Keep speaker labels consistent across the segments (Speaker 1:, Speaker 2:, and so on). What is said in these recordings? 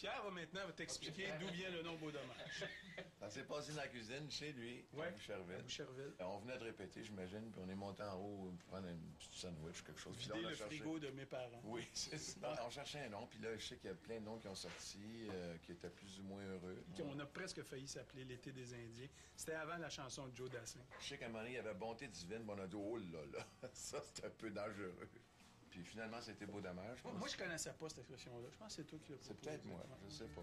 Speaker 1: Pierre va maintenant t'expliquer d'où vient le nom Beau Dommage.
Speaker 2: Ça s'est passé dans la cuisine, chez lui,
Speaker 1: Ouais,
Speaker 2: à Boucherville.
Speaker 1: à Boucherville.
Speaker 2: On venait de répéter, j'imagine, puis on est monté en haut pour prendre une petite sandwich, quelque chose.
Speaker 1: Vider le
Speaker 2: cherché-
Speaker 1: frigo de mes parents.
Speaker 2: Oui, c'est ça. On cherchait un nom, puis là, je sais qu'il y a plein de noms qui ont sorti, euh, qui étaient plus ou moins heureux.
Speaker 1: On a presque failli s'appeler l'été des Indiens. C'était avant la chanson de Joe Dassin.
Speaker 2: Je sais qu'à un moment donné, il y avait Bonté divine, mais on a dit, oh là là, ça, c'est un peu dangereux. Puis finalement, c'était beau dommage.
Speaker 1: Moi, je connaissais pas cette expression-là. Je pense que c'est toi qui l'as
Speaker 2: C'est peut-être moi, je sais pas.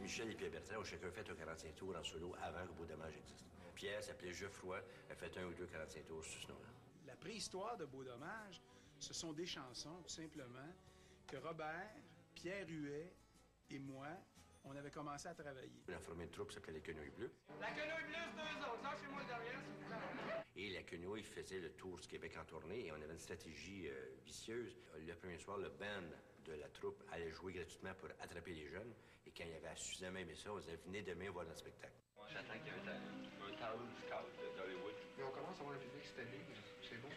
Speaker 3: Michel et Pierre Bertrand ont chacun fait un 45 tours en solo avant que Beau Dommage existe. Pierre s'appelait Geoffroy, a fait un ou deux 45 tours sous ce nom-là.
Speaker 1: La préhistoire de Beau Dommage, ce sont des chansons, tout simplement, que Robert, Pierre Huet et moi, on avait commencé à travailler.
Speaker 3: On a formé une troupe qui s'appelait Les Quenouilles Bleues.
Speaker 4: La quenouille bleue, c'est deux autres. Lâchez-moi le derrière, s'il vous plaît.
Speaker 3: Et la quenouille faisait le tour du Québec en tournée et on avait une stratégie euh, vicieuse. Le premier soir, le band de la troupe allait jouer gratuitement pour attraper les jeunes. Et quand il y avait suffisamment aimé ça, on disait venez demain voir notre spectacle.
Speaker 5: J'attends qu'il y ait un, un talent du scout d'Hollywood.
Speaker 6: Mais on commence à voir le public cette année. C'est beau.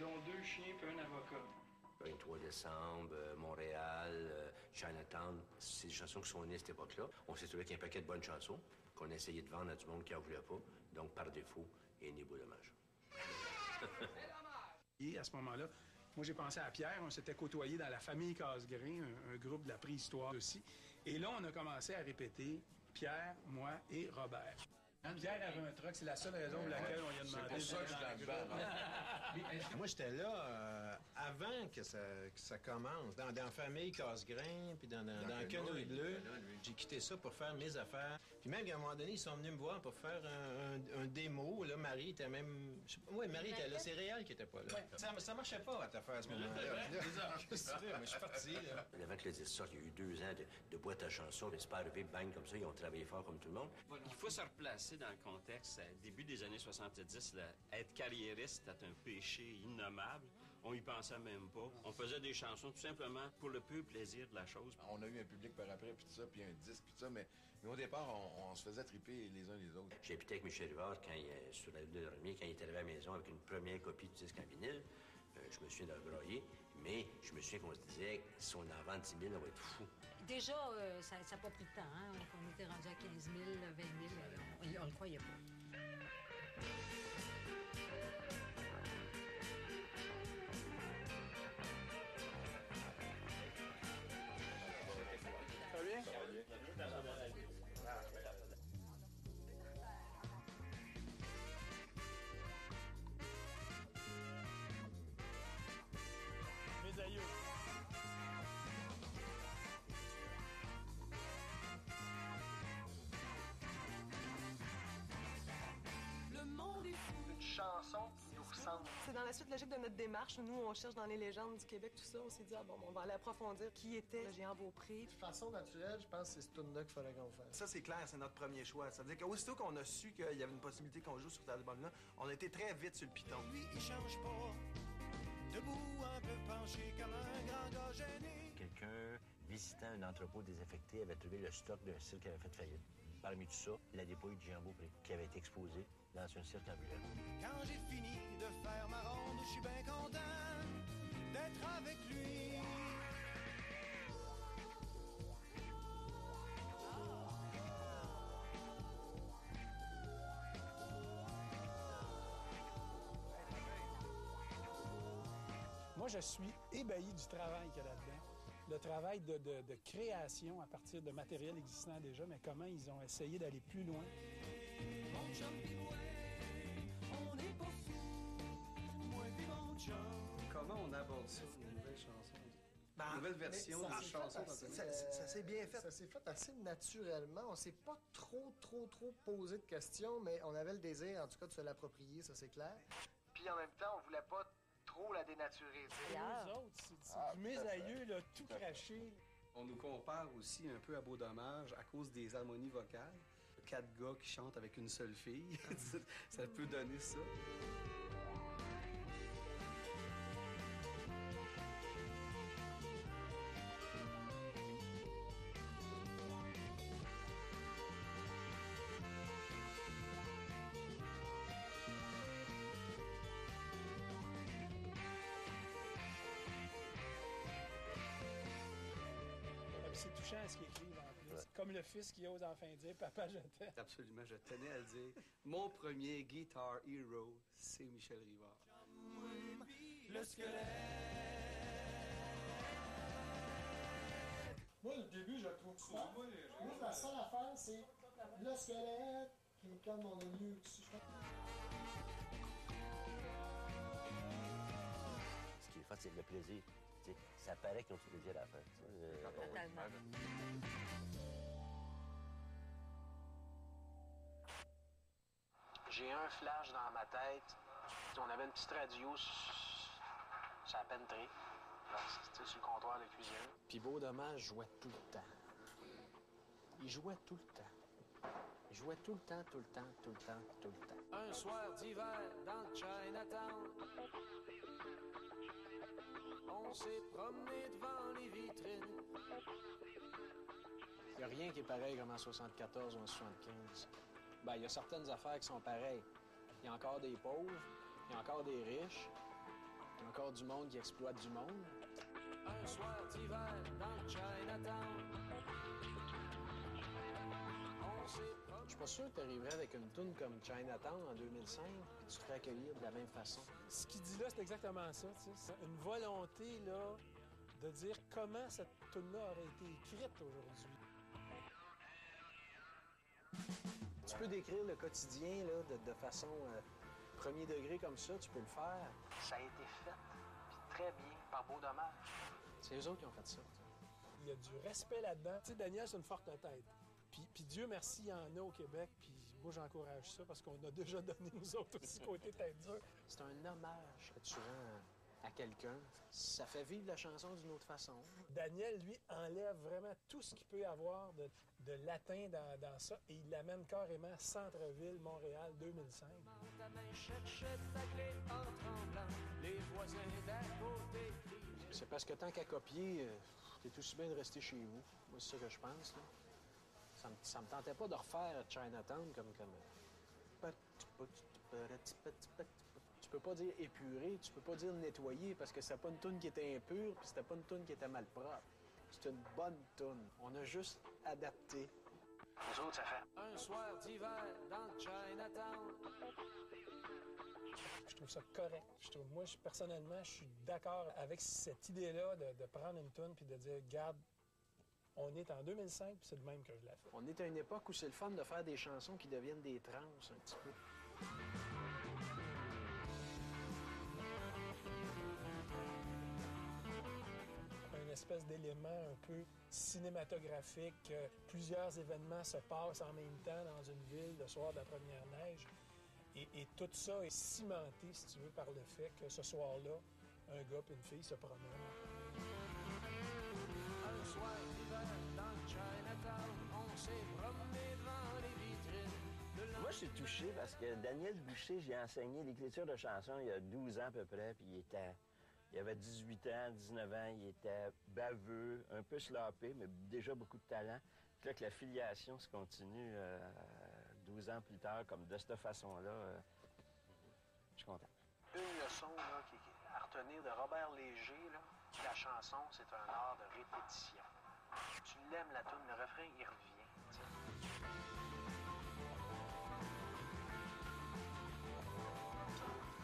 Speaker 1: Dont deux chiens puis un avocat.
Speaker 3: 23 décembre, euh, Montréal, euh, Chinatown, c'est des chansons qui sont nées à cette époque-là. On s'est trouvé avec un paquet de bonnes chansons qu'on a essayé de vendre à du monde qui n'en voulait pas. Donc, par défaut,
Speaker 1: Et à ce moment-là, moi, j'ai pensé à Pierre. On s'était côtoyés dans la famille Casgrain, un groupe de la préhistoire aussi. Et là, on a commencé à répéter Pierre, moi et Robert. Pierre avait un truck, c'est la seule raison pour laquelle on lui a demandé.
Speaker 2: pour ça que je hein.
Speaker 7: Moi, j'étais là euh, avant que ça, que ça commence, dans, dans Famille Casse-Grain, puis dans, dans, dans Quenouille Bleu. J'ai quitté ça pour faire mes affaires. Puis même, à un moment donné, ils sont venus me voir pour faire un, un- un démo. Là, Marie était même... Oui, Marie était là. C'est Réal qui était pas là. Ça, ça marchait pas, votre affaire, à ce moment-là. Je suis parti, là.
Speaker 3: Avant que le disque sorte, il y a eu deux ans de, de boîte à chansons, mais c'est pas arrivé bang comme ça. Ils ont travaillé fort comme tout le monde.
Speaker 8: Il faut se replacer dans le contexte. À début des années 70, là, être carriériste était un péché innommable. On y pensait même pas. On faisait des chansons tout simplement pour le peu plaisir de la chose.
Speaker 2: On a eu un public par après, puis tout ça, puis un disque, puis tout ça, mais, mais au départ, on, on se faisait triper les uns les autres.
Speaker 3: J'ai habité avec Michel Rivard quand il, euh, sur la rue de Remier, quand il est arrivé à la maison avec une première copie du disque en vinyle. Euh, je me souviens de le broyer, mais je me souviens qu'on se disait si on en vend 10 000, on va être fou.
Speaker 9: Déjà, euh, ça n'a pas pris de temps. Hein? On était rendu à 15 000, 20 000. euh, on, on le croyait pas.
Speaker 10: C'est dans la suite logique de notre démarche. Nous, on cherche dans les légendes du Québec, tout ça. On s'est dit, ah bon, on va aller approfondir qui était le géant Beaupré.
Speaker 6: De façon naturelle, je pense que c'est ce tune-là qu'il fallait qu'on fasse.
Speaker 11: Ça, c'est clair, c'est notre premier choix. Ça veut dire qu'aussitôt qu'on a su qu'il y avait une possibilité qu'on joue sur cet album-là, on a été très vite sur le piton.
Speaker 4: Lui, il change pas. Debout, un peu penché comme un grand gars gêné.
Speaker 3: Quelqu'un visitant un entrepôt désaffecté avait trouvé le stock d'un cirque qui avait fait faillite. Parmi tout ça, la dépouille de Jean Beaupré, qui avait été exposée dans un cirque ambulant.
Speaker 4: Quand j'ai fini de faire ma ronde, je suis bien content d'être avec lui.
Speaker 1: Moi, je suis ébahi du travail qu'il y a là-dedans. Le travail de, de- de création à partir de matériel existant déjà, mais comment ils ont essayé d'aller plus loin.
Speaker 11: Comment on aborde ça, une nouvelle chanson?
Speaker 6: Ben,
Speaker 11: Une nouvelle
Speaker 6: mais
Speaker 11: version
Speaker 6: ça
Speaker 11: d'une
Speaker 6: s'est
Speaker 11: chanson.
Speaker 6: assez- ça- ça s'est bien
Speaker 11: fait.
Speaker 6: Ça s'est fait assez naturellement. On s'est pas trop, trop, trop posé de questions, mais on avait le désir, en tout cas, de se l'approprier, ça c'est clair. Puis en même temps, on voulait pas trop la dénaturer.
Speaker 1: Nous autres, c'est du aïeux, là, tout craché.
Speaker 11: On nous compare aussi un peu à Beau Dommage à cause des harmonies vocales. Quatre gars qui chantent avec une seule fille. ça peut donner ça.
Speaker 1: C'est touchant ce qu'ils écrivent en plus.
Speaker 12: Ouais.
Speaker 1: Comme le fils qui ose enfin dire Papa, je t'aime.
Speaker 11: Absolument, je tenais à le dire. Mon premier Guitar Hero, c'est Michel Rivard.
Speaker 13: Le squelette.
Speaker 6: Moi, le début, je le trouve super. Moi, la seule affaire, c'est le squelette qui me calme mon ennui.
Speaker 12: Ce qui est fun, c'est le plaisir. Sais, ça paraît qu'ils ont du plaisir à la fin. Euh,
Speaker 9: Totalement.
Speaker 14: J'ai un flash dans ma tête. On avait une petite radio sur la penterie. C'était sur le comptoir de cuisine.
Speaker 15: Puis Beau Dommage jouait tout le temps. Il jouait tout le temps. Il jouait tout le temps, tout le temps, tout le temps, tout le temps.
Speaker 13: Un soir d'hiver dans le Chinatown. On s'est promené devant les vitrines.
Speaker 15: Il n'y a rien qui est pareil comme en 74 ou en 75. Ben, il y a certaines affaires qui sont pareilles. Il y a encore des pauvres, il y a encore des riches, il y a encore du monde qui exploite du monde.
Speaker 13: Un soir d'hiver dans le Chinatown. On s'est
Speaker 15: Je suis pas sûr que tu arriverais avec une tune comme Chinatown en 2005 et tu te ferais accueillir de la même façon.
Speaker 1: Ce qu'il dit là, c'est exactement ça. tu sais. C'est une volonté là, de dire comment cette tune-là aurait été écrite aujourd'hui.
Speaker 15: Tu peux décrire le quotidien là, de, de façon euh, premier degré comme ça, tu peux le faire.
Speaker 14: Ça a été fait, puis très bien, par Beau Dommage.
Speaker 15: C'est eux autres qui ont fait ça.
Speaker 1: Il y a du respect là-dedans. Tu sais, Daniel, c'est une forte tête. Puis, puis Dieu merci, il y en a au Québec. Puis moi, j'encourage ça parce qu'on a déjà donné, nous autres aussi, côté tête dure.
Speaker 15: C'est un hommage que tu rends à quelqu'un. Ça fait vivre la chanson d'une autre façon.
Speaker 1: Daniel, lui, enlève vraiment tout ce qu'il peut y avoir de, de latin dans, dans ça et il l'amène carrément centre-ville, Montréal, 2005.
Speaker 13: Ta main cherchait ta clé en tremblant. Les voisins d'à côté crient.
Speaker 15: C'est parce que tant qu'à copier, euh, t'es aussi bien de rester chez vous. Moi, c'est ça que je pense. Là. Ça, me, ça me tentait pas de refaire Chinatown comme... comme tu peux pas dire épuré, tu peux pas dire nettoyer parce que c'était pas une toune qui était impure puis c'était pas une toune qui était mal propre. C'est une bonne toune. On a juste adapté.
Speaker 14: Les autres, ça fait.
Speaker 13: Un soir d'hiver dans Chinatown.
Speaker 1: Je trouve ça correct. Je trouve, moi, je- personnellement, je suis d'accord avec cette idée-là de, de prendre une tune puis de dire, garde, on est en 2005 puis c'est de même que je la fais.
Speaker 15: On est à une époque où c'est le fun de faire des chansons qui deviennent des trans un petit peu.
Speaker 1: une espèce d'élément un peu cinématographique. que plusieurs événements se passent en même temps dans une ville le soir de la première neige. Et, et tout ça est cimenté, si tu veux, par le fait que ce soir-là, un gars et une fille se promènent.
Speaker 13: Un soir
Speaker 12: Moi, je suis touché parce que Daniel Boucher, j'ai enseigné l'écriture de chansons il y a 12 ans à peu près, puis il était... Il avait 18 ans, 19 ans, il était baveux, un peu sloppé, mais déjà beaucoup de talent. Puis là, que la filiation se continue euh, 12 ans plus tard, comme de cette façon-là, euh, je suis content.
Speaker 14: Une leçon qui- à retenir de Robert Léger, là, la chanson, c'est un art de répétition. Tu l'aimes, la tune, le refrain, il revient.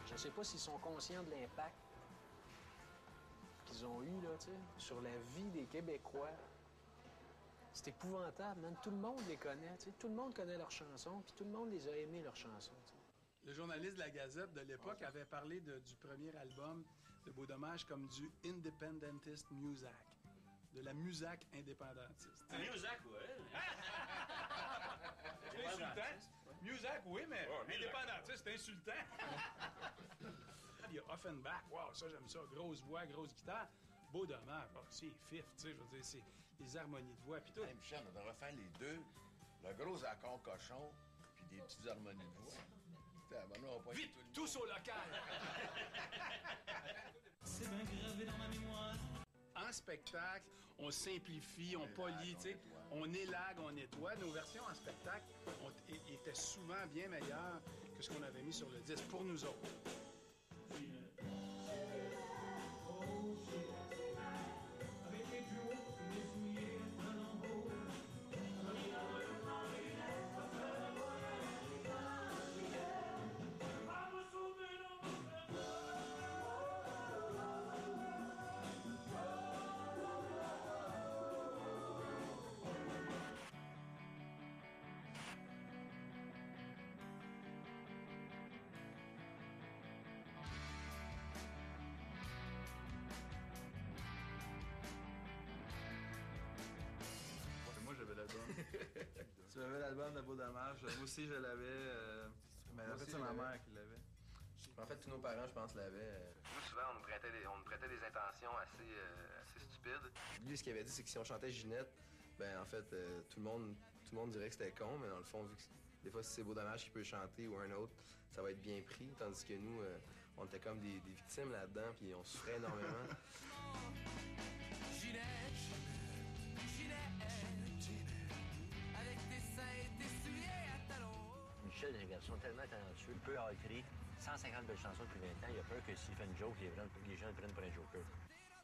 Speaker 15: Je sais pas s'ils sont conscients de l'impact qu'ils ont eu là, sur la vie des Québécois. C'est épouvantable, man. Tout le monde les connaît. Tout le monde connaît leurs chansons, puis tout le monde les a aimées, leurs chansons.
Speaker 1: Le journaliste de la Gazette de l'époque avait parlé de- du premier album de Beau Dommage comme du Independentist Music, de la musique indépendantiste.
Speaker 16: Music, ouais.
Speaker 1: C'est insultant. Music, oui, mais indépendantiste, c'est insultant. Il y a Offenbach, wow, ça j'aime ça, grosse voix, grosse guitare. Beau dommage, oh, c'est fif, tu sais, je veux dire, c'est les harmonies de voix, puis tout.
Speaker 2: Hey, Michel, on devrait faire les deux. Le gros accord cochon, puis des petites harmonies de voix. Putain, ben, on va pas
Speaker 1: Vite, tous au local!
Speaker 13: C'est bien gravé dans ma mémoire.
Speaker 1: En spectacle, on simplifie, on tu sais, on élague, on nettoie. Nos versions en spectacle étaient souvent bien meilleures que ce qu'on avait mis sur le disque pour nous autres.
Speaker 11: Tu avais l'album de Beau Dommage. Moi aussi, je l'avais. euh,
Speaker 17: en fait, c'est ma mère qui l'avait. En fait, tous nos parents, je pense, l'avaient. euh.
Speaker 18: Nous, souvent, on nous prêtait des, on nous prêtait des intentions assez, euh, assez stupides.
Speaker 17: Lui, ce qu'il avait dit, c'est que si on chantait Ginette, ben en fait, euh, tout, le monde, tout le monde dirait que c'était con, mais dans le fond, vu que des fois, si c'est Beau Dommage qui peut chanter ou un autre, ça va être bien pris. Tandis que nous, euh, on était comme des, des victimes là-dedans, puis on souffrait énormément.
Speaker 3: Michel est un garçon tellement talentueux. Il peut avoir écrit 150 belles chansons depuis 20 ans. Il a peur que s'il fait une joke, les gens, les gens le prennent pour un joker.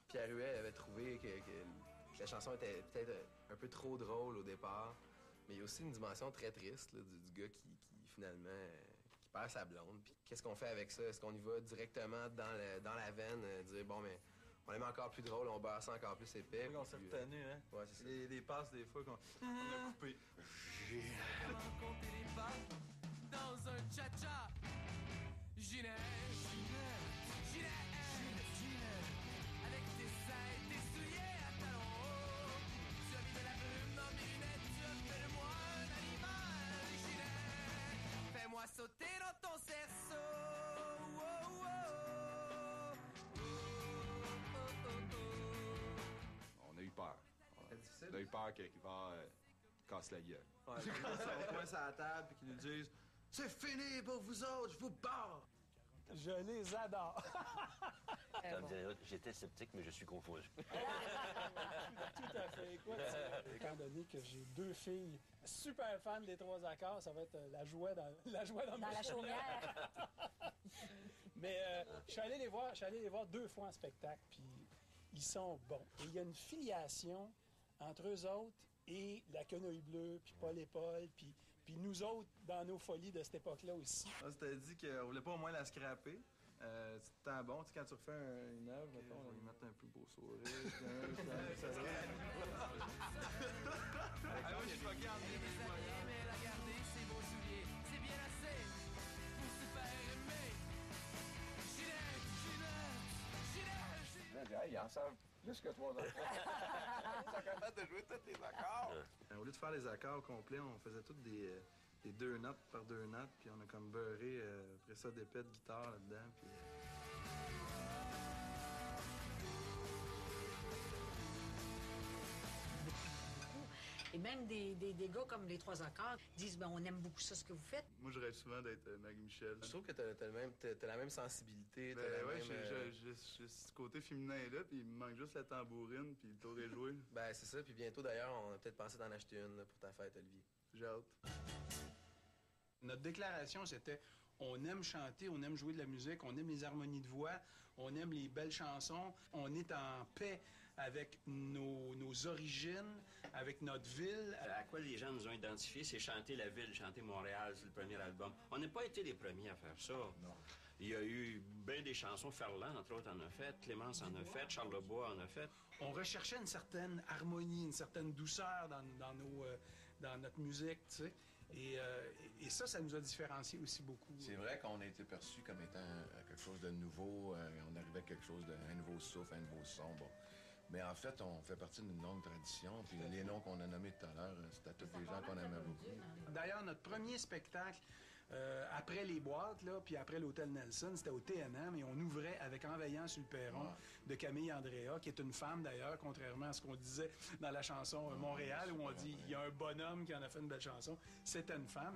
Speaker 17: Pierre Huet avait trouvé que, que la chanson était peut-être un peu trop drôle au départ, mais il y a aussi une dimension très triste là, du, du gars qui, qui, finalement euh, qui perd sa blonde. Puis qu'est-ce qu'on fait avec ça? Est-ce qu'on y va directement dans, le- dans la veine, euh, dire bon, mais on l'aime encore plus drôle, on beurre ça encore plus épais.
Speaker 11: On s'est
Speaker 17: euh,
Speaker 11: retenu, hein?
Speaker 17: Ouais, c'est ça.
Speaker 11: Les, les passes, des fois, qu'on on a coupé.
Speaker 4: Comment compter les pas dans un cha-cha? Ginette, Ginette, Ginette, Ginette, avec tes seins et tes souliers à talons hauts. Tu as mis de la brume dans mes lunettes, tu as fait de moi un animal, Ginette. Fais-moi sauter dans ton cerceau. Oh, oh, oh. Oh, oh, oh, oh.
Speaker 19: On a eu peur. On a eu peur qu'il va euh, casse la gueule.
Speaker 11: Ouais, puis là, si on coince à la table et qu'ils nous disent C'est fini pour vous autres, je vous barre!
Speaker 1: Je les adore.
Speaker 3: Comme dirait l'autre, J'étais sceptique, mais je suis confondu.
Speaker 1: Tout à fait. Écoute, étant donné que j'ai deux filles super fans des trois accords, ça va être euh, la joie dans la joie dans,
Speaker 9: la chaumière.
Speaker 1: Mais euh, je suis allé les voir, je suis allé les voir deux fois en spectacle, puis ils sont bons. Et il y a une filiation entre eux autres et la quenouille bleue, puis Paul et Paul, puis puis nous autres dans nos folies de cette époque-là aussi.
Speaker 11: On s'était dit qu'on voulait pas au moins la scraper. Euh, c'est tant bon, tu sais, quand tu refais un- une œuvre, mettons, on va y mettre un plus beau sourire.
Speaker 4: Ah oui, je regarde mais gardé ses beaux souliers. C'est bien assez pour se faire aimer. Ginette, Ginette, Ginette, Ginette.
Speaker 19: Hey, ensemble, plus que trois accords.
Speaker 11: Ça capable de jouer tous les accords. au lieu de faire les accords complets, on faisait toutes des, euh, des deux notes par deux notes, puis on a comme beurré euh, après ça des pets de guitare là-dedans. Puis...
Speaker 9: Et même des, des, des gars comme les trois accords disent ben, on aime beaucoup ça, ce que vous faites.
Speaker 11: Moi, je rêve souvent d'être euh, Maggie Michel.
Speaker 17: Je trouve que t'as t'as le même- t'as- t'as la même sensibilité. t'as
Speaker 11: Ben
Speaker 17: la
Speaker 11: ouais,
Speaker 17: même,
Speaker 11: j'ai
Speaker 17: euh,
Speaker 11: j'ai- ce côté féminin là, puis il me manque juste la tambourine, puis le tour est joué.
Speaker 17: Ben, c'est ça. Puis bientôt, d'ailleurs, on a peut-être pensé d'en acheter une là, pour ta fête, Olivier.
Speaker 11: J'ai hâte.
Speaker 1: Notre déclaration, c'était on aime chanter, on aime jouer de la musique, on aime les harmonies de voix, on aime les belles chansons, on est en paix avec nos, nos origines, avec notre ville.
Speaker 8: À quoi les gens nous ont identifiés, c'est chanter la ville, chanter Montréal, c'est le premier album. On n'a pas été les premiers à faire ça. Il y a eu bien des chansons, Ferland, entre autres, en a fait, Clémence en a fait, Charles Lebois en a fait.
Speaker 1: On recherchait une certaine harmonie, une certaine douceur dans, dans nos, euh, dans notre musique, tu sais. Et, euh, et ça, ça nous a différenciés aussi beaucoup.
Speaker 2: C'est vrai qu'on a été perçu comme étant euh, quelque chose de nouveau. euh, on arrivait à quelque chose de un nouveau souffle, un nouveau son. Bon. Mais en fait, on fait partie d'une longue tradition. Puis les noms qu'on a nommés tout à l'heure, euh, c'était tous des gens qu'on aimait beaucoup.
Speaker 1: D'ailleurs, notre premier spectacle, euh, après les boîtes, là, puis après l'hôtel Nelson, c'était au TNM et on ouvrait avec En veillant sur le perron de Camille Andrea, qui est une femme d'ailleurs, contrairement à ce qu'on disait dans la chanson euh, Montréal, où on dit il y a un bonhomme qui en a fait une belle chanson. C'était une femme.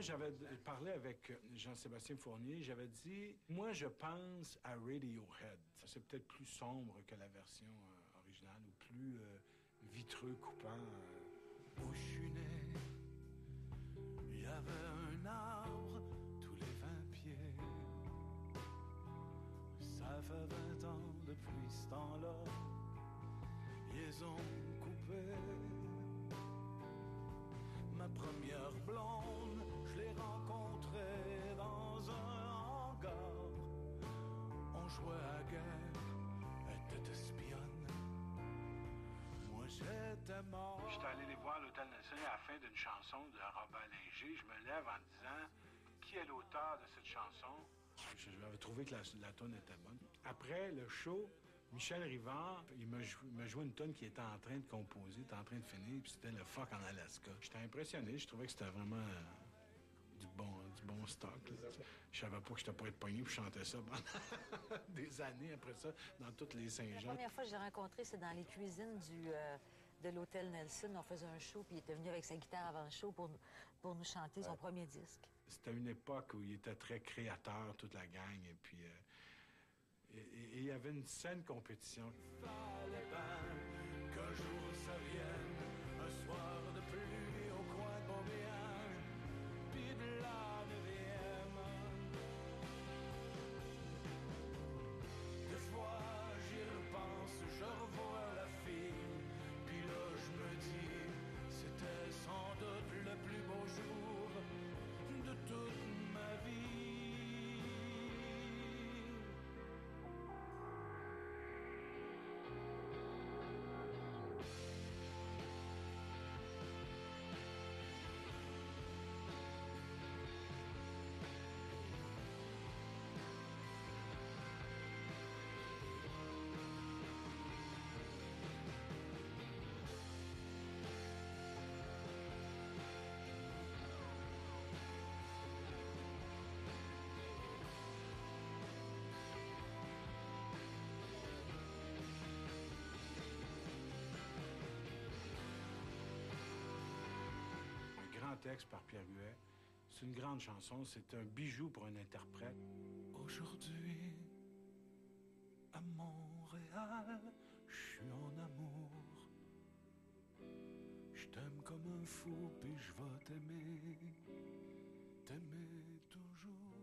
Speaker 20: J'avais parlé avec Jean-Sébastien Fournier. J'avais dit, moi, je pense à Radiohead. C'est peut-être plus sombre que la version euh, originale ou plus euh, vitreux, coupant. euh.
Speaker 4: Suis né, il y avait un arbre tous les 20 pieds. Ça fait 20 ans depuis ce temps-là, ils ont coupé. Ma première blonde, j'étais
Speaker 21: allé les voir à l'Hôtel Nelson à la fin d'une chanson de Robert Linger. Je me lève en disant
Speaker 1: qui est l'auteur de cette chanson?
Speaker 20: J'avais trouvé que la, la tonne était bonne. Après le show, Michel Rivard, il m'a jou- m'a joué une tonne qui était en train de composer, était en train de finir, puis c'était le fuck en Alaska. J'étais impressionné, je trouvais que c'était vraiment euh, du bon, du bon stock. Je savais pas que j'étais pas être pogné, puis je chantais ça pendant des années après ça, dans toutes les
Speaker 9: La
Speaker 20: Saint-Jean.
Speaker 9: première fois que je l'ai rencontré, c'est dans les cuisines du, euh, de l'hôtel Nelson. On faisait un show, puis il était venu avec sa guitare avant le show pour, nous- pour nous chanter son premier disque.
Speaker 20: C'était une époque où il était très créateur, toute la gang, et puis euh, et- et- et il y avait une saine compétition.
Speaker 4: fallait bien qu'un jour ça vienne,
Speaker 20: texte par Pierre Huet. C'est une grande chanson, c'est un bijou pour un interprète.
Speaker 4: Aujourd'hui, à Montréal, je suis en amour. Je t'aime comme un fou, puis je vais t'aimer, t'aimer toujours.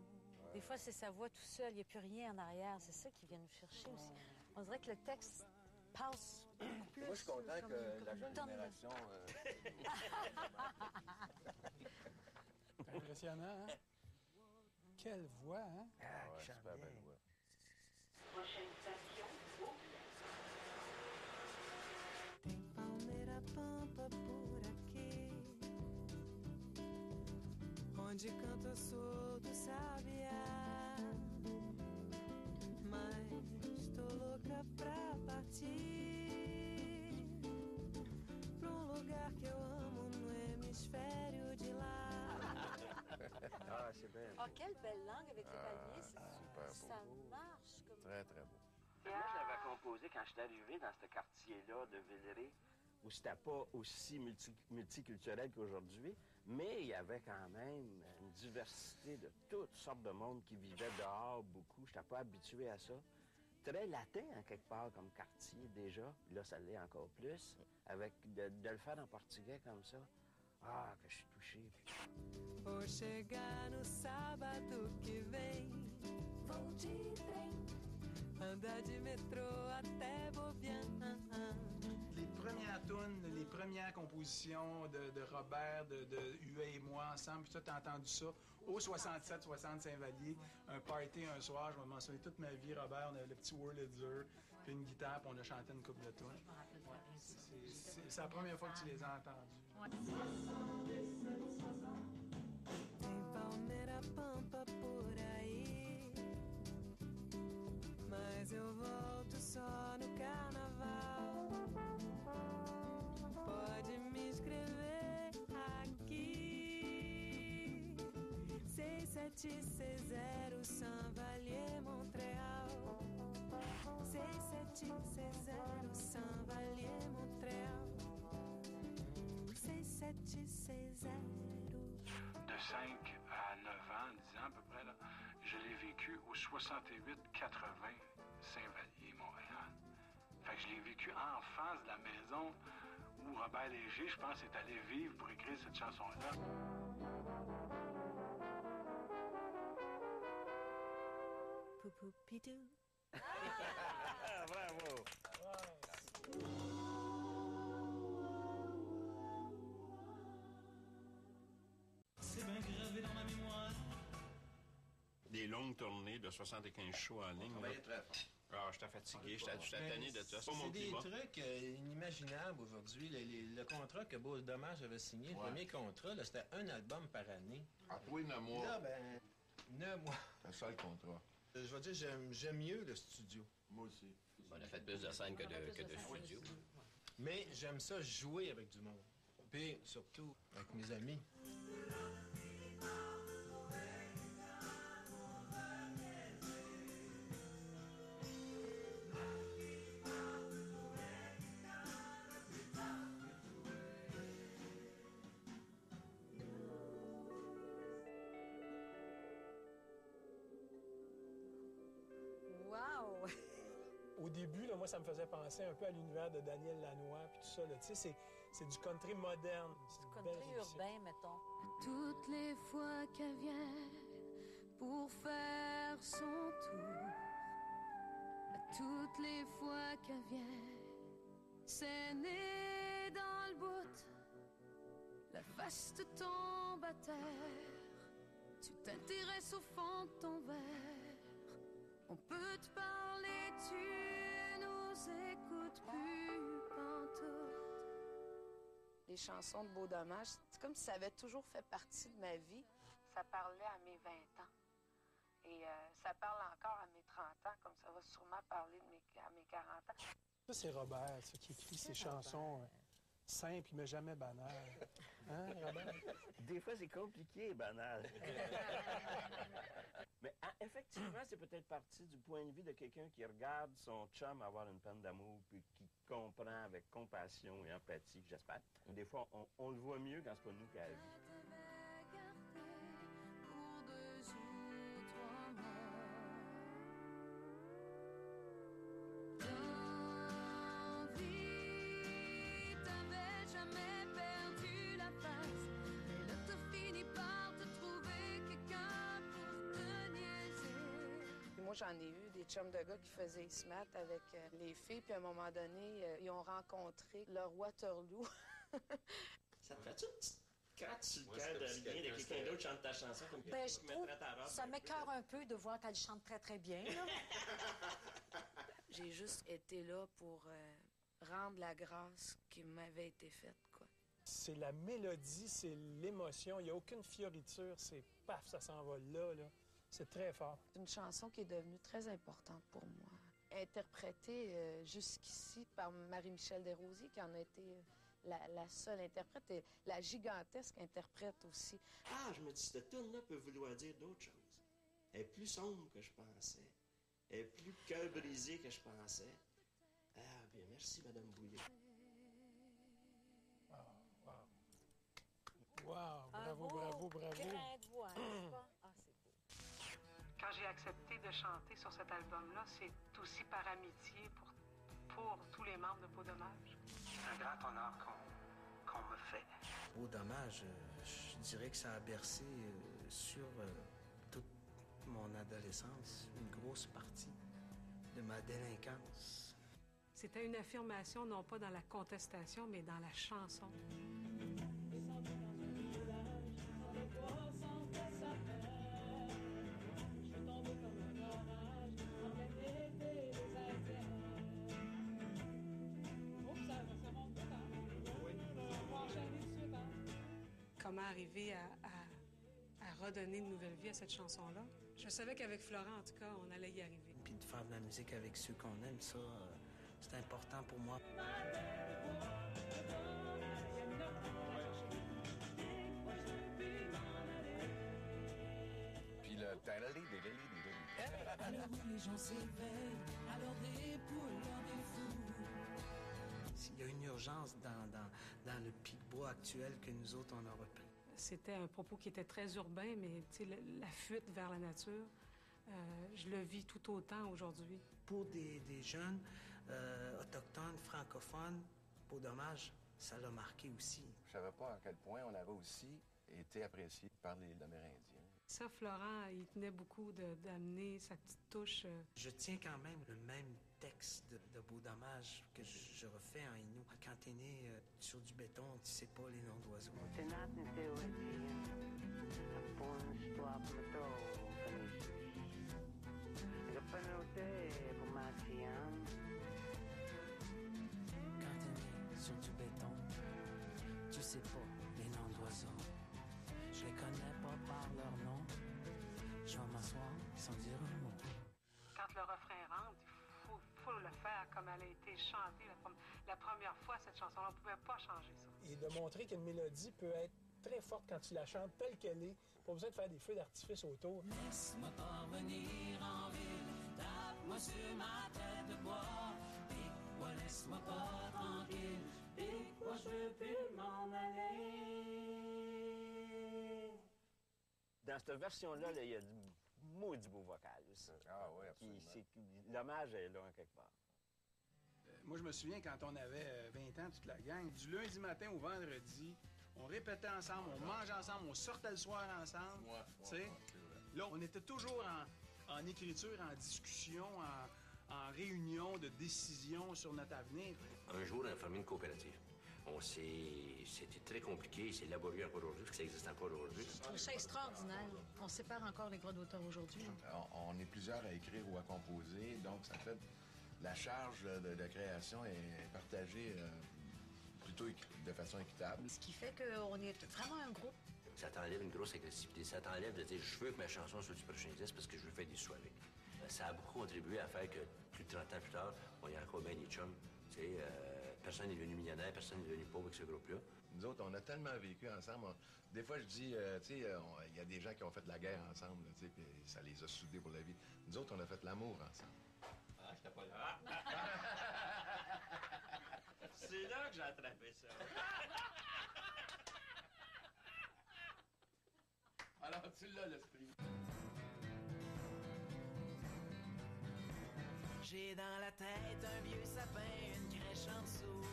Speaker 9: Des fois, c'est sa voix tout seul, il n'y a plus rien en arrière. C'est ça qui vient nous chercher aussi. On dirait que le texte passe beaucoup plus.
Speaker 17: Moi, je suis content
Speaker 9: comme-
Speaker 17: que
Speaker 9: comme
Speaker 17: la
Speaker 9: une
Speaker 17: jeune génération. euh,
Speaker 1: C'est impressionnant, hein? Quelle voix, hein?
Speaker 2: ouais, super belle voix.
Speaker 22: Palmeira pampa por aqui, onde canta solto sabiá. Mas tô louca pra partir
Speaker 3: c'est bien.
Speaker 9: Oh, quelle belle langue avec les
Speaker 2: Ah,
Speaker 9: palmiers. c'est-
Speaker 2: super beau.
Speaker 9: Ça marche comme...
Speaker 2: Très, très beau.
Speaker 3: Moi, je l'avais composé quand j'étais arrivé dans ce quartier-là de Villeray, où c'était pas aussi multi- multiculturel qu'aujourd'hui, mais il y avait quand même une diversité de toutes sortes de monde qui vivaient dehors beaucoup. J'étais pas habitué à ça. Très latin, en quelque part, comme quartier déjà. Là, ça l'est encore plus. Avec de, de le faire en portugais comme ça. Ah, que je suis touché.
Speaker 22: Vou chegar no sábado que vem. Vou de trem, andar de metrô até Bobian.
Speaker 1: Les premières tunes, les premières compositions de, de Robert, de, de Huet et moi ensemble, puis toi, t'as entendu ça au 67, 60 Saint-Vallier, un party un soir, je vais mentionner toute ma vie, Robert, on avait le petit Whirlitzer, puis une guitare, puis on a chanté une couple de tunes. C'est- C'est la première fois que tu les as entendus.
Speaker 22: Tem palmeira pampa por aí. Mas eu volto só no carnaval. Pode me escrever aqui. 6760 Saint-Vallier, 6760 Saint-Vallier, Montréal. 6760.
Speaker 1: De 5 à 9 ans, 10 ans à peu près, là, je l'ai vécu au 68-80 Saint-Vallier, Montréal. Fait que je l'ai vécu en face de la maison où Robert Léger, je pense, est allé vivre pour écrire cette chanson-là.
Speaker 22: Poupou-pidou.
Speaker 3: Bravo!
Speaker 4: C'est bien gravé dans ma mémoire.
Speaker 8: Des longues tournées de 75 shows en ligne.
Speaker 2: travaillait
Speaker 8: là.
Speaker 2: très fort.
Speaker 8: Ah, j'étais fatigué, j'étais
Speaker 7: Mais
Speaker 8: tanné de ça. C'est
Speaker 7: des
Speaker 8: climat.
Speaker 7: trucs euh, inimaginables aujourd'hui. Le, le- le contrat que Beau Dommage avait signé, le premier contrat, c'était un album par année.
Speaker 2: À toi, neuf mois.
Speaker 7: Là, ben, neuf mois.
Speaker 2: C'est ça le contrat.
Speaker 7: Je vais dire, j'aime, j'aime mieux le studio.
Speaker 2: Moi aussi.
Speaker 8: On a fait plus de scènes que de, que de studio.
Speaker 7: Mais j'aime ça jouer avec du monde. Puis surtout avec mes amis.
Speaker 1: Début, là, moi, ça me faisait penser un peu à l'univers de Daniel Lanois, puis tout ça. là. Tu sais, c'est, c'est du country moderne. Belle
Speaker 9: Country urbain, mettons.
Speaker 23: Toutes les fois qu'elle vient pour faire son tour, à toutes les fois qu'elle vient, c'est né dans le bout, la face te tombe à terre, tu t'intéresses au fond de ton verre, on peut te parler, tu nous écoutes plus pantoute.
Speaker 10: Les chansons de Beau Dommage, c'est comme si ça avait toujours fait partie de ma vie.
Speaker 24: Ça parlait à mes 20 ans. Et euh, ça parle encore à mes 30 ans, comme ça va sûrement parler de mes, à mes 40 ans.
Speaker 1: Ça, c'est Robert, ça, qui écrit ses chansons euh, simples, mais jamais banales. Hein, Robert?
Speaker 12: Des fois, c'est compliqué, banal. Mais ah, effectivement, c'est peut-être parti du point de vue de quelqu'un qui regarde son chum avoir une peine d'amour, puis qui comprend avec compassion et empathie, j'espère. Des fois, on, le voit mieux quand c'est pas nous qui la vie.
Speaker 10: J'en ai eu des chums de gars qui faisaient SMAT avec euh, les filles, puis à un moment donné, euh, ils ont rencontré leur Waterloo.
Speaker 12: Ça te fait-tu une petite craque sur le cœur de rien de
Speaker 8: quelqu'un,
Speaker 12: quelqu'un d'autre chante ta chanson comme
Speaker 9: Ben, je
Speaker 12: tu
Speaker 9: trouve
Speaker 12: ta robe
Speaker 9: ça m'écœure un peu de voir qu'elle chante très, très bien.
Speaker 10: J'ai juste été là pour euh, rendre la grâce qui m'avait été faite, quoi.
Speaker 1: C'est la mélodie, c'est l'émotion. Il n'y a aucune fioriture. C'est paf, ça s'en va là, là. C'est très fort.
Speaker 10: C'est une chanson qui est devenue très importante pour moi. Interprétée euh, jusqu'ici par Marie-Michel Desrosiers, qui en a été euh, la, la seule interprète, et la gigantesque interprète aussi.
Speaker 12: Ah, je me dis, cette tune-là peut vouloir dire d'autres choses. Elle est plus sombre que je pensais. Elle est plus cœur brisé que je pensais. Ah, bien, merci, Madame Bouillet.
Speaker 1: Wow, bravo, bravo, bravo.
Speaker 9: Grain de voix,
Speaker 24: Quand j'ai accepté de chanter sur cet album-là, c'est aussi par amitié pour, pour tous les membres de Peau Dommage. C'est un grand honneur qu'on qu'on me fait.
Speaker 25: Au dommage, euh, je dirais que ça a bercé euh, sur euh, toute mon adolescence, une grosse partie de ma délinquance.
Speaker 26: C'était une affirmation non pas dans la contestation, mais dans la chanson. Comment arriver à, à- à redonner une nouvelle vie à cette chanson-là? Je savais qu'avec Florent, en tout cas, on allait y arriver.
Speaker 25: Puis de faire de la musique avec ceux qu'on aime, ça, euh, c'est important pour moi.
Speaker 2: Puis le...
Speaker 23: Alors les gens s'éveillent, alors des poules.
Speaker 25: S'il y a une urgence dans, dans, dans le pic-bois actuel que nous autres, on a repris.
Speaker 26: C'était un propos qui était très urbain, mais la fuite vers la nature, euh, je le vis tout autant aujourd'hui.
Speaker 25: Pour des, des jeunes euh, autochtones, francophones, pour dommage, ça l'a marqué aussi.
Speaker 2: Je savais pas à quel point on avait aussi été apprécié par les Amérindiens.
Speaker 26: Ça, Florent, il tenait beaucoup d'amener sa petite touche. Euh.
Speaker 25: Je tiens quand même le même texte de, Beau Dommage que je, refais en Inou. Quand t'es né sur du béton, tu sais pas les noms d'oiseaux.
Speaker 26: Quand t'es né sur du béton, tu sais pas chantée la, première fois, cette chanson-là. On ne pouvait pas changer ça.
Speaker 1: Et de montrer qu'une mélodie peut être très forte quand tu la chantes telle qu'elle est. Pas besoin de faire des feux d'artifice autour.
Speaker 25: Laisse-moi parvenir en ville, tape-moi sur ma tête de bois. Pique-moi, laisse-moi pas tranquille, pique-moi, je veux plus m'en aller.
Speaker 12: Dans cette version-là, là, il y a du maudit beau vocal aussi.
Speaker 2: Ah oui,
Speaker 12: c'est- L'hommage est là, en quelque part.
Speaker 1: Moi, je me souviens quand on avait euh, 20 ans, toute la gang, du lundi matin au vendredi, on répétait ensemble, on mangeait ensemble, on sortait le soir ensemble. tu sais. Là, on était toujours en, en écriture, en discussion, en, en réunion de décision sur notre avenir.
Speaker 3: Un jour, on a formé une coopérative. On s'est... C'était très compliqué, c'est laborieux encore aujourd'hui, parce que ça existe encore aujourd'hui.
Speaker 9: Je trouve ça extraordinaire. On sépare encore les droits d'auteur aujourd'hui.
Speaker 2: On, on est plusieurs à écrire ou à composer, donc ça fait la charge de, de création est partagée euh, plutôt de façon équitable.
Speaker 9: Ce qui fait qu'on est vraiment un groupe.
Speaker 3: Ça t'enlève une grosse agressivité. Ça t'enlève de dire je veux que ma chanson soit du prochain disque parce que je veux faire des avec. Euh, Ça a beaucoup contribué à faire que plus de 30 ans plus tard, on y a encore bien des chums. Tu sais, euh, personne n'est devenu millionnaire, personne n'est devenu pauvre avec ce groupe-là.
Speaker 2: Nous autres, on a tellement vécu ensemble. On- des fois, je dis, euh, tu sais, il y a des gens qui ont fait la guerre ensemble, tu sais, puis ça les a soudés pour la vie. Nous autres, on a fait l'amour ensemble.
Speaker 8: J'étais pas là. C'est là que j'ai attrapé ça.
Speaker 2: Alors, tu l'as, l'esprit.
Speaker 25: J'ai dans la tête un vieux sapin, une crèche en dessous.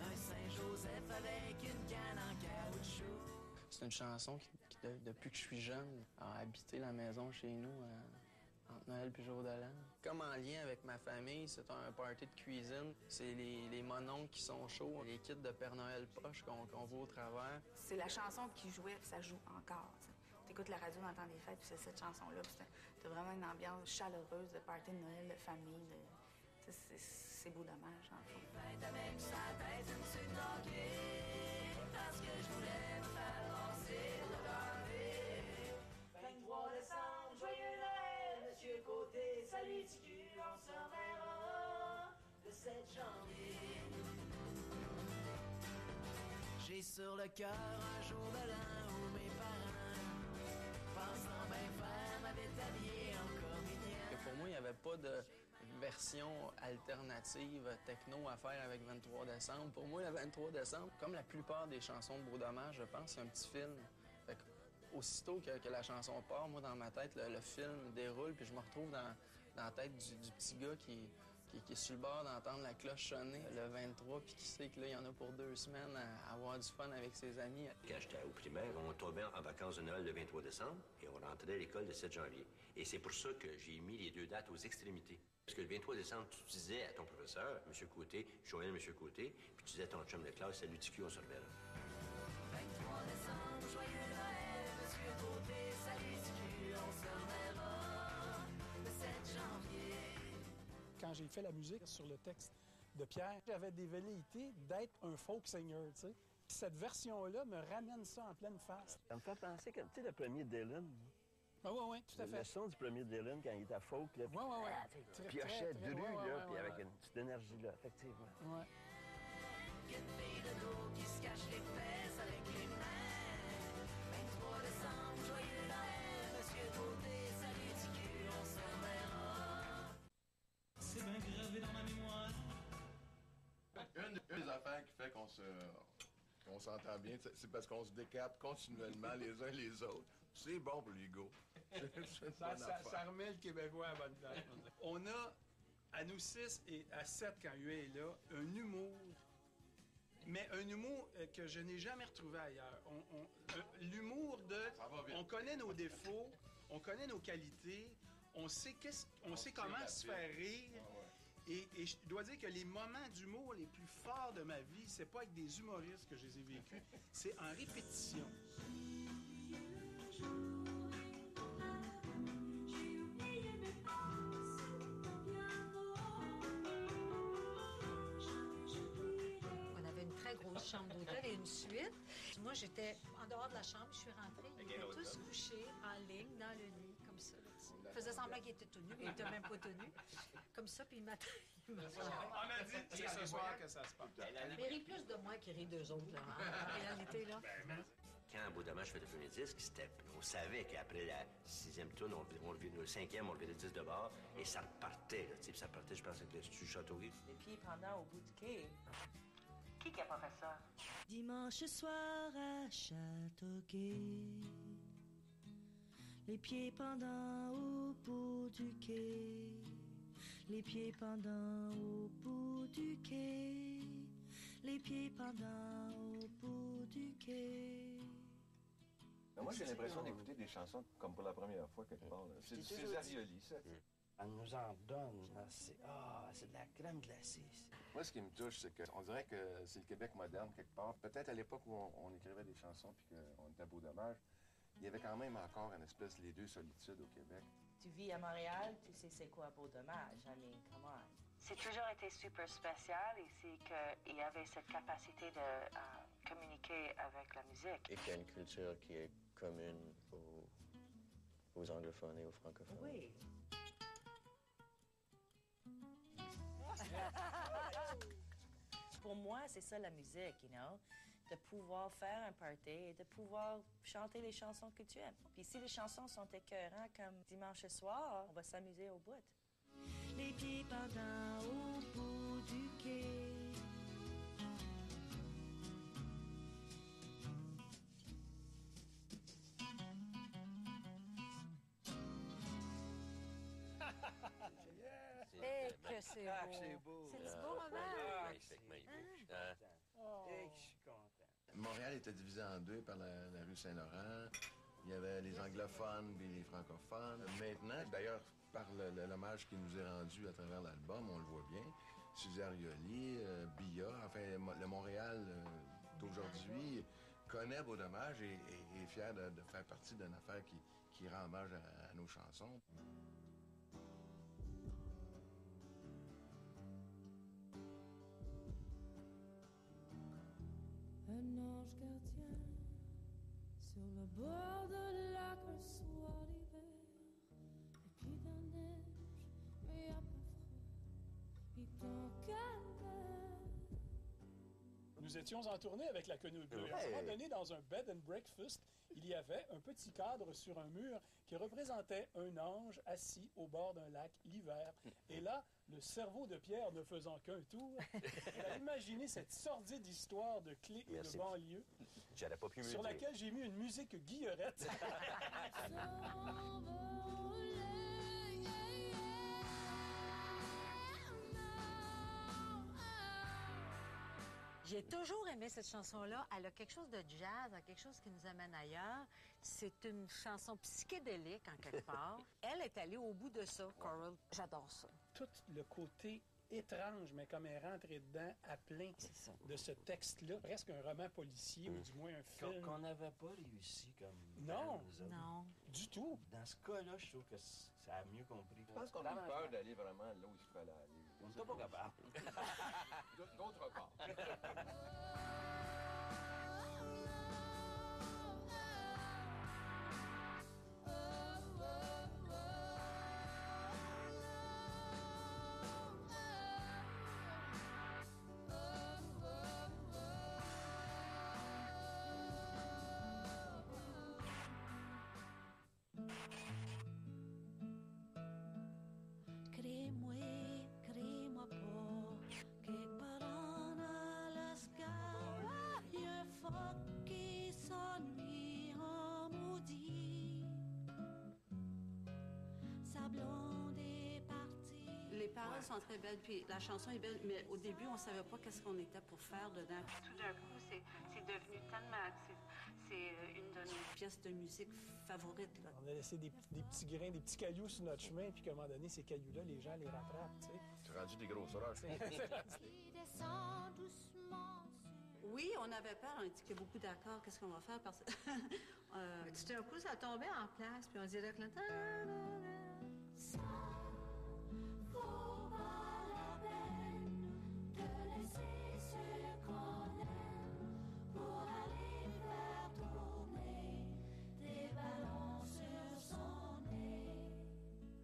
Speaker 25: Un Saint-Joseph avec une canne en caoutchouc.
Speaker 27: C'est une chanson qui, qui, de- depuis que je suis jeune, a habité la maison chez nous euh, Noël et jour de l'an. Comme en lien avec ma famille, c'est un party de cuisine. C'est les, les mononcles qui sont chauds, les kits de Père Noël poche qu'on qu'on voit au travers.
Speaker 28: C'est la chanson qui jouait, puis ça joue encore. Tu écoutes la radio dans le temps des fêtes, puis c'est cette chanson-là. puis c'est- T'as vraiment une ambiance chaleureuse de party de Noël, de famille. de- C'est beau dommage, en.
Speaker 25: Salut on se reverra le 7 janvier. J'ai sur le cœur un jour de l'an où mes parents, pensant bien faire, m'avaient habillé en comédien.
Speaker 27: Que pour moi, il n'y avait pas de version alternative techno à faire avec 23 décembre. Pour moi, le 23 décembre, comme la plupart des chansons de Dommage, je pense, c'est un petit film. Fait aussitôt que, que la chanson part, moi, dans ma tête, le, le film déroule, puis je me retrouve dans, dans tête du, petit gars qui, qui, est sur le bord d'entendre la cloche sonner le 23, puis qui sait que là, il y en a pour deux semaines à, avoir du fun avec ses amis.
Speaker 3: Quand j'étais au primaire, on tombait en vacances de Noël le 23 décembre et on rentrait à l'école le 7 janvier. Et c'est pour ça que j'ai mis les deux dates aux extrémités. Parce que le 23 décembre, tu disais à ton professeur, M. Côté, Joël, M. Côté, puis tu disais à ton chum de classe, salut TQ, on se reverra.
Speaker 1: Quand j'ai fait la musique sur le texte de Pierre, j'avais des velléités d'être un folk singer, tu sais. Puis Cette version-là me ramène ça en pleine face.
Speaker 12: Ça me fait penser que, tu sais, le premier Dylan.
Speaker 1: Ah oui, oui, tout à
Speaker 12: Le
Speaker 1: fait.
Speaker 12: son du premier Dylan quand il était folk, là. Ah,
Speaker 1: Très,
Speaker 12: Piochet
Speaker 1: très, très,
Speaker 12: dru,
Speaker 1: ouais, ouais,
Speaker 12: là, puis
Speaker 1: ouais,
Speaker 12: avec une petite énergie, là, effectivement.
Speaker 1: Ouais.
Speaker 25: Une fille de dos qui se cache les fesses avec les
Speaker 2: Qui fait qu'on se qu'on s'entend bien, c'est parce qu'on se décape continuellement les uns les autres. C'est bon pour l'ego.
Speaker 1: Ça, remet le Québécois à bonne place. On a, à nous six et à sept, quand Huey est là, un humour, mais un humour euh, que je n'ai jamais retrouvé ailleurs. On- on- euh, L'humour de... On connaît nos défauts, on connaît nos qualités, on sait, qu'est-ce- on sait comment se faire rire. Et, et je dois dire que les moments d'humour les plus forts de ma vie, c'est pas avec des humoristes que je les ai vécus, c'est en répétition.
Speaker 9: On avait une très grosse
Speaker 13: chambre d'hôtel et une suite. Moi, j'étais en dehors de la chambre, je suis rentrée. Ils étaient tous couchés en ligne dans le lit, Ils faisaient semblant qu'ils étaient tout nus, mais ils n'étaient même pas tout nus. Comme ça, puis ils m'attendent.
Speaker 1: On a dit c'est ce soir que ça se passe.
Speaker 13: Mais rit plus de moi qu'ils rient d'eux autres, là, en, réalité, là.
Speaker 3: Quand Beau Dommage fait le premier disque, c'était, on savait qu'après la sixième tune, on, le- on le, le cinquième, on le virait le disque de bord, et ça repartait, là, puis ça partait, je pense, avec le Stu Châteauguay.
Speaker 29: Les pieds pendant au bout du quai. Qui qui a pas fait ça?
Speaker 30: Dimanche soir à Châteauguay, les pieds pendant au bout du quai, les pieds pendant au bout du quai, les pieds pendant au bout du quai.
Speaker 31: Mais moi, j'ai l'impression d'écouter des chansons comme pour la première fois quelque part. C'est Césarioli, ça.
Speaker 12: Elle nous en donne. C'est ah, c'est de la crème glacée.
Speaker 2: Moi, ce qui me touche, c'est qu'on dirait que c'est le Québec moderne, quelque part. Peut-être à l'époque où on, on écrivait des chansons puis qu'on était à beau dommage, il y avait quand même encore une espèce les deux solitudes au Québec.
Speaker 29: Tu vis à Montréal, tu sais c'est quoi beau dommage. I mean, come on.
Speaker 32: C'est toujours été super spécial c'est qu'il y avait cette capacité de euh, communiquer avec la musique.
Speaker 33: Et qu'il y a une culture qui est commune aux, aux anglophones et aux francophones.
Speaker 29: Oui. Pour moi, c'est ça la musique, you know? De pouvoir faire un party et de pouvoir chanter les chansons que tu aimes. Puis si les chansons sont écœurantes comme dimanche soir, on va s'amuser au bout.
Speaker 30: Les pieds pendant au bout du quai.
Speaker 9: Eh, que c'est
Speaker 12: Ah,
Speaker 9: beau.
Speaker 12: que c'est beau.
Speaker 9: C'est du
Speaker 12: Ah,
Speaker 9: beau, Robert.
Speaker 3: Magnifique, magnifique. Hein?
Speaker 12: Eh, que je suis content.
Speaker 2: Montréal était divisé en deux par la, rue Saint-Laurent. Il y avait les anglophones et les francophones. Maintenant, d'ailleurs, par l'hommage qui nous est rendu à travers l'album, on le voit bien. Suzy Arioli, euh, Bia, enfin, le Montréal euh, d'aujourd'hui connaît Beau Dommage et est fier de, faire partie d'une affaire qui, rend hommage à nos chansons.
Speaker 30: Un ange gardien sur le bord de
Speaker 1: étions en tournée avec la quenouille bleue. À un moment donné, dans un bed and breakfast, il y avait un petit cadre sur un mur qui représentait un ange assis au bord d'un lac l'hiver. Et là, le cerveau de Pierre ne faisant qu'un tour, il a imaginé cette sordide histoire de clés et de banlieue
Speaker 3: J'aurais pas pu mieux
Speaker 1: sur laquelle j'ai mis une musique guillerette.
Speaker 9: J'ai toujours aimé cette chanson-là. Elle a quelque chose de jazz, elle a quelque chose qui nous amène ailleurs. C'est une chanson psychédélique, en quelque part. Elle est allée au bout de ça, Coral. J'adore ça.
Speaker 1: Tout le côté étrange, mais comme elle est rentrée dedans à plein de ce texte-là, presque un roman policier ou du moins un film.
Speaker 12: qu'on n'avait pas réussi comme.
Speaker 1: Non.
Speaker 9: Non.
Speaker 1: Du tout.
Speaker 12: Dans ce cas-là, je trouve que ça a mieux compris.
Speaker 31: Je pense qu'on a eu peur d'aller vraiment là où il fallait aller.
Speaker 12: On n'était pas.
Speaker 31: D'autre part.
Speaker 30: Blonde est partie.
Speaker 34: Les paroles sont très belles, puis la chanson est belle, mais au début, on savait pas qu'est-ce qu'on était pour faire dedans.
Speaker 26: Tout d'un coup, c'est devenu tellement... c'est- C'est euh, une de nos
Speaker 34: Pièce de musique favorite, là.
Speaker 1: On a laissé des, des petits grains, des petits cailloux sur notre chemin, puis qu'à un moment donné, ces cailloux-là, les gens les rattrapent, tu sais.
Speaker 2: Tu rendu des grosses roches.
Speaker 30: Il descend doucement
Speaker 34: Oui, on avait peur, on a dit qu'il y a beaucoup d'accords, qu'est-ce qu'on va faire? Parce... euh, tout d'un coup, ça tombait en place, puis on disait que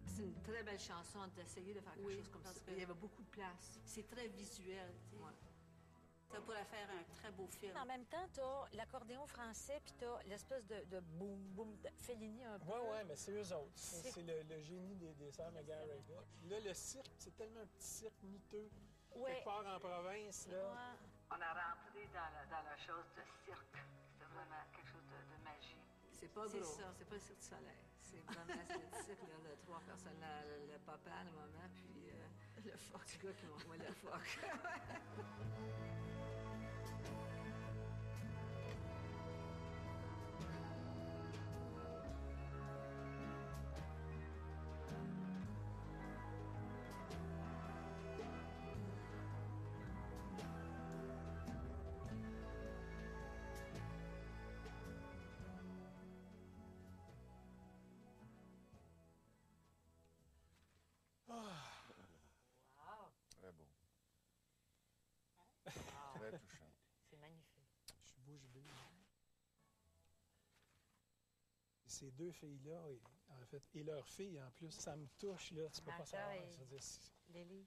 Speaker 30: c'est une
Speaker 13: très belle chanson d'essayer de faire quelque chose comme ça.
Speaker 34: Que...
Speaker 13: Il y avait beaucoup de place.
Speaker 34: C'est très visuel. Ouais. Ça pourrait faire un très beau film.
Speaker 9: En même temps, t'as l'accordéon français, puis t'as l'espèce de, de boum, boum, de Fellini un peu.
Speaker 1: Ouais, ouais, mais c'est eux autres. C'est
Speaker 9: C'est-
Speaker 1: c'est le, le génie des, des sœurs. Là, le cirque, c'est tellement un petit cirque miteux.
Speaker 9: Ouais.
Speaker 1: Quelque part en province, là.
Speaker 35: On a rentré dans la, dans la chose de cirque. C'était vraiment quelque chose de, de magie.
Speaker 13: C'est pas
Speaker 34: C'est
Speaker 13: gros.
Speaker 34: ça.
Speaker 13: C'est pas le cirque du soleil. C'est vraiment c'est le cirque, là, de trois personnes. le, le papa, le maman, puis euh, le fuck. petit gars qui m'a ouais, le fuck.
Speaker 1: Ces deux filles-là, et- en fait, et leur fille en plus, ça me touche, là. Tu peux pas savoir.
Speaker 9: Lily.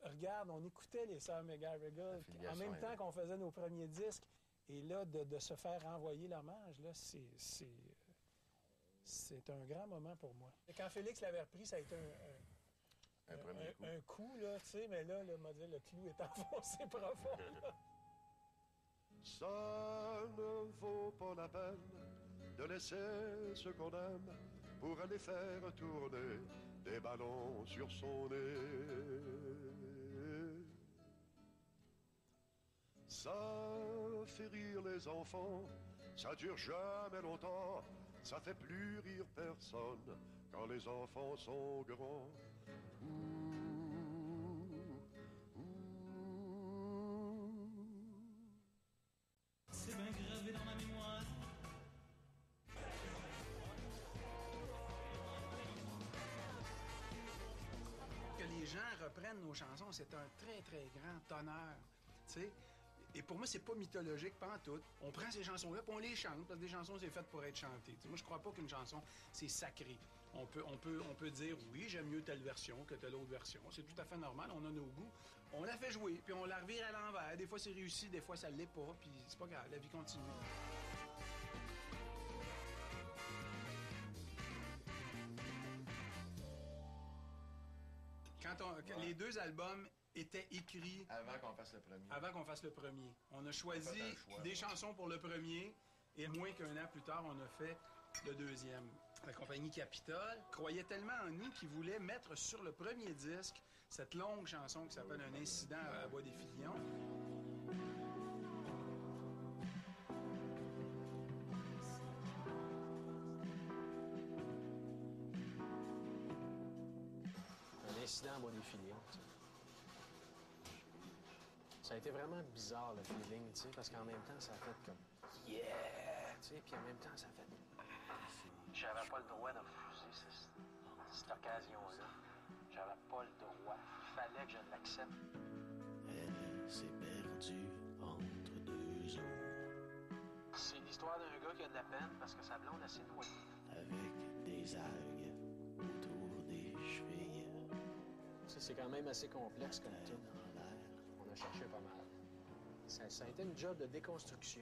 Speaker 1: Regarde, on écoutait les sœurs McGarriga
Speaker 2: filiation
Speaker 1: en même temps qu'on faisait nos premiers disques. Et là, de, de se faire renvoyer l'hommage, là, c'est, c'est, c'est un grand moment pour moi. Quand Félix l'avait repris, ça a été un, un-
Speaker 2: Un premier coup.
Speaker 1: un coup, là, tu sais, mais là, dit, le clou est enfoncé profond. là.
Speaker 36: Ça ne vaut pas la peine de laisser ce qu'on aime pour aller faire tourner des ballons sur son nez. Ça fait rire les enfants, ça dure jamais longtemps, ça fait plus rire personne quand les enfants sont grands.
Speaker 1: Nos chansons, c'est un très, très grand honneur. tu sais. Et pour moi, c'est pas mythologique, pas en tout. On prend ces chansons-là et on les chante, parce que des chansons, c'est fait pour être chanté. Tu sais, moi, je crois pas qu'une chanson, c'est sacré. On peut, on, peut, on peut dire, oui, j'aime mieux telle version que telle autre version. C'est tout à fait normal, on a nos goûts. On la fait jouer, puis on la revire à l'envers. Des fois, c'est réussi, des fois, ça l'est pas, puis c'est pas grave, la vie continue. Quand, on- quand les deux albums étaient écrits
Speaker 2: Avant qu'on fasse le premier.
Speaker 1: avant qu'on fasse le premier. On a choisi
Speaker 2: On choix,
Speaker 1: des
Speaker 2: ouais.
Speaker 1: chansons pour le premier et moins qu'un an plus tard, on a fait le deuxième. La compagnie Capitol croyait tellement en nous qu'ils voulaient mettre sur le premier disque cette longue chanson qui s'appelle Un incident à Bois des Filions.
Speaker 15: Incident à bois des filions. tu sais. Ça a été vraiment bizarre le feeling, tu sais, parce qu'en même temps, ça a fait comme Yeah! Tu sais, puis en même temps, ça a fait
Speaker 37: J'avais pas le droit de refuser ce- cette occasion-là. J'avais pas le droit. Fallait que je l'accepte.
Speaker 38: Elle s'est perdue entre deux eaux,
Speaker 37: C'est l'histoire d'un gars qui a de la peine parce que sa blonde a s'est noyée.
Speaker 38: avec des algues autour des chevilles.
Speaker 15: C'est quand même assez complexe comme tout. On a cherché pas mal. Ça, a été une job de déconstruction.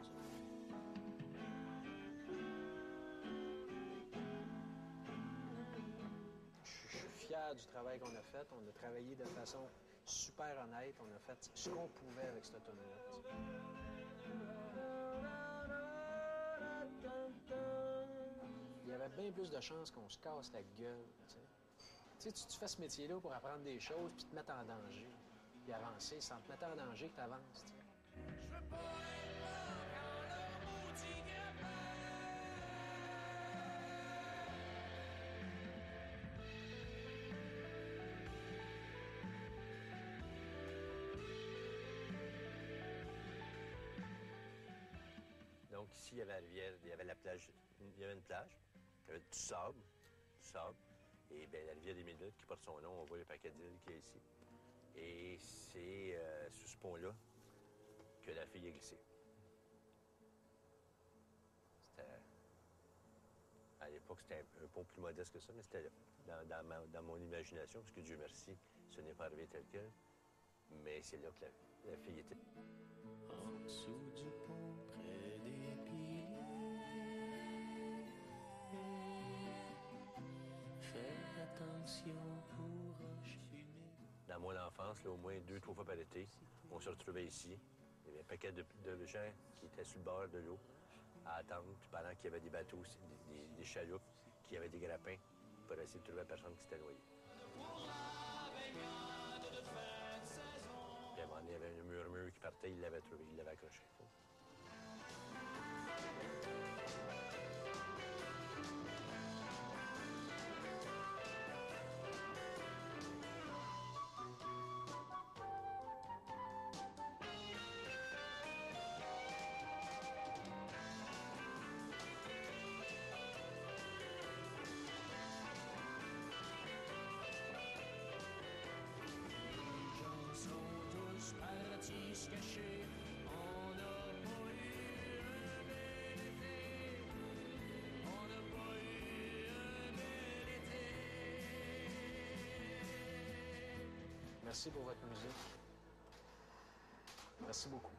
Speaker 15: Je suis- fier du travail qu'on a fait. On a travaillé de façon super honnête. On a fait ce qu'on pouvait avec cette automne-là. Il y avait bien plus de chances qu'on se casse la gueule. Tu tu, fais ce métier-là pour apprendre des choses puis te mettre en danger. Puis avancer sans te mettre en danger que tu avances.
Speaker 3: Donc ici, il y avait la rivière, il y avait la plage, il y avait une plage, il y avait du sable, du sable, et bien la rivière des Minutes qui porte son nom, on voit le paquet d'îles qu'il y a ici. Et c'est euh, sur ce pont-là que la fille est glissée. C'était à l'époque. c'était un, pont plus modeste que ça, mais c'était dans, dans mon imagination, parce que Dieu merci, ce n'est pas arrivé tel quel. Mais c'est là que la, la fille était.
Speaker 39: En dessous du
Speaker 3: Dans mon enfance, au moins deux, trois fois par été, on se retrouvait ici. Il y avait un paquet de, gens qui étaient sur le bord de l'eau à attendre, pendant qu'il y avait des bateaux, des, des- des chaloupes, qui avaient des grappins, pour essayer de trouver la personne qui s'était noyée. Puis à un moment donné, il y avait un murmure qui partait, il l'avait trouvé, il l'avait accroché.
Speaker 40: Merci pour votre musique. Merci beaucoup.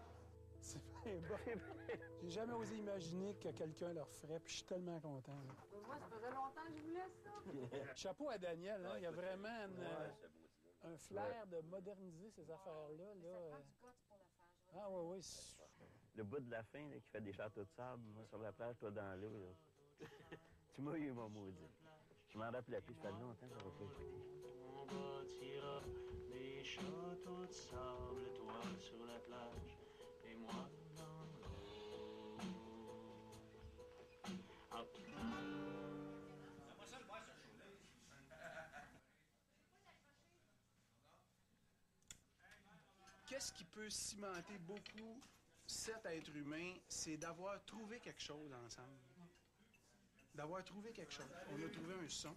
Speaker 1: C'est bien bon. J'ai jamais osé imaginer que quelqu'un leur ferait, puis je suis tellement content. là.
Speaker 13: Moi, ça faisait longtemps que je voulais ça.
Speaker 1: Chapeau à Daniel, hein, il y a vraiment une,
Speaker 12: Ouais,
Speaker 1: euh, un flair de moderniser ces affaires-là. Là, euh. Ah oui, oui.
Speaker 12: Le bout de la fin là, qui fait des châteaux de sable, moi sur la plage, toi dans l'eau. là. tu m'as eu, mon maudit. Je m'en rappelle plus, ça fait longtemps que je pas écouté.
Speaker 39: Toi sur la plage et moi dans là.
Speaker 1: Qu'est-ce qui peut cimenter beaucoup cet être humain, c'est d'avoir trouvé quelque chose ensemble. D'avoir trouvé quelque chose. On a trouvé un son.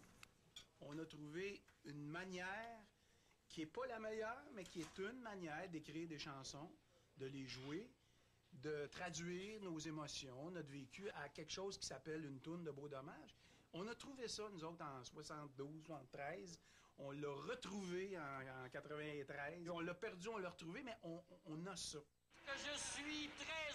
Speaker 1: On a trouvé une manière qui n'est pas la meilleure, mais qui est une manière d'écrire des chansons, de les jouer, de traduire nos émotions, notre vécu à quelque chose qui s'appelle une tourne de beau dommage. On a trouvé ça, nous autres, en 72, 73. On l'a retrouvé en, en 93. On l'a perdu, on l'a retrouvé, mais on, a ça.
Speaker 39: Je suis très